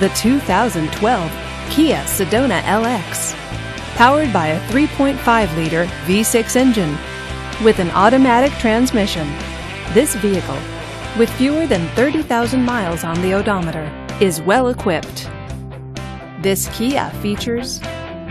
The 2012 Kia Sedona LX. Powered by a 3.5 liter V6 engine with an automatic transmission. This vehicle, with fewer than 30,000 miles on the odometer, is well equipped. This Kia features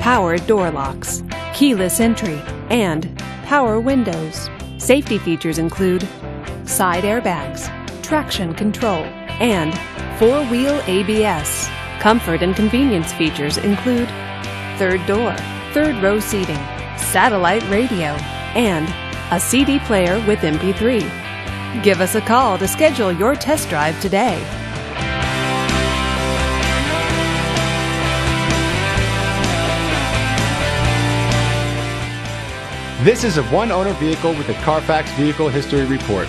power door locks, keyless entry, and power windows. Safety features include side airbags, traction control, and four-wheel ABS. Comfort and convenience features include third door, third row seating, satellite radio, and a CD player with MP3. Give us a call to schedule your test drive today. This is a one owner vehicle with a Carfax Vehicle History Report.